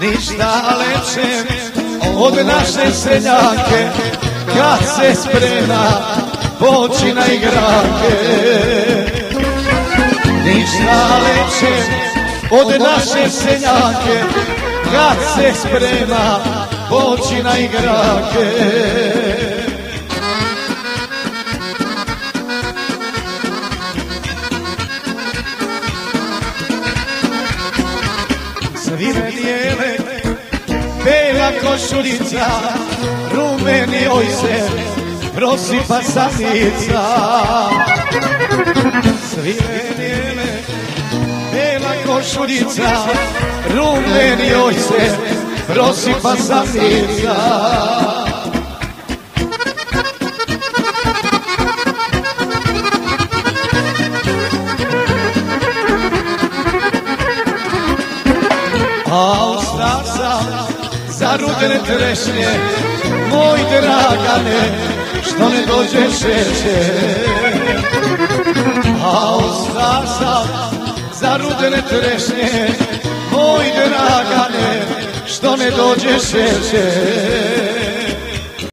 Ništa lepše od naše seljake. Kad se sprema poći na igrake. Ništa lepše od naše seljake. Kad se sprema poći na igrake Svire dijele, bela košuljica, rumeni oj se prosipa sanica. Svire dijele, bela košuljica, rumeni oj se prosipa sanica. A ostao sam za rudene trešnje. Moj dragane, što ne dođe šeće. A ostao sam za rudene trešnje. Moj dragane, što ne dođe šeće